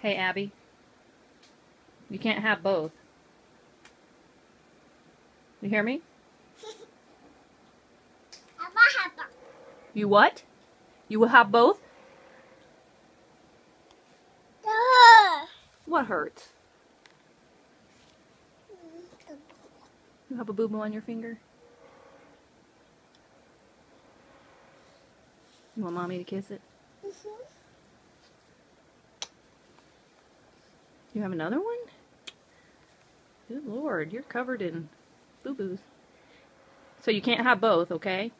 Hey, Abby. You can't have both. You hear me? You what? You will have both? What hurts? You have a boo-boo on your finger? You want mommy to kiss it? You have another one? Good lord, you're covered in boo-boos. So you can't have both, okay?